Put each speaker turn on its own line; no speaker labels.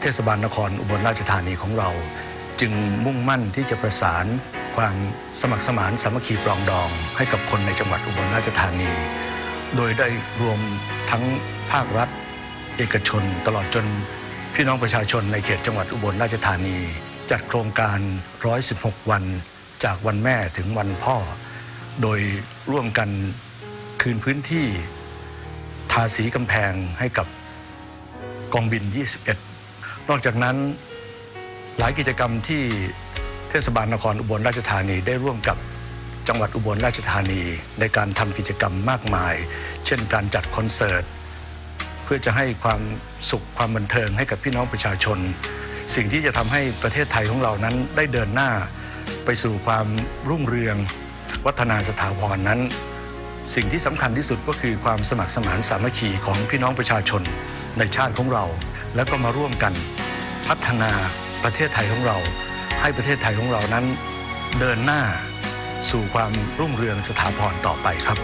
เทศบาลนครอุบลราชธานีของเรา จึงมุ่งมั่นที่จะประสานความสมัครสมานสามัคคีปรองดอง ให้กับคนในจังหวัดอุบลราชธานี โดยได้รวมทั้งภาครัฐ เอกชน ตลอดจนพี่น้องประชาชนในเขตจังหวัดอุบลราชธานี จัดโครงการ 116 วัน จากวันแม่ถึงวันพ่อ โดยร่วมกันคืนพื้นที่ทาสีกำแพงให้กับกองบิน 21 นอกจากนั้นหลายกิจกรรมที่เทศบาลนครอุบลราชธานีได้ร่วมกับจังหวัดอุบลราชธานี ในการทำกิจกรรมมากมาย เช่นการจัดคอนเสิร์ตเพื่อจะให้ความสุขความบันเทิงให้กับพี่น้องประชาชน สิ่งที่จะทำให้ประเทศไทยของเรานั้นได้เดินหน้าไปสู่ความรุ่งเรือง วัฒนาสถาพรนั้น สิ่งที่สำคัญที่สุดก็คือความสมัครสมานสามัคคีของพี่น้องประชาชนในชาติของเรา แล้วก็มาร่วมกันพัฒนาประเทศไทยของเรา ให้ประเทศไทยของเรานั้นเดินหน้าสู่ความรุ่งเรืองสถาพรต่อไปครับ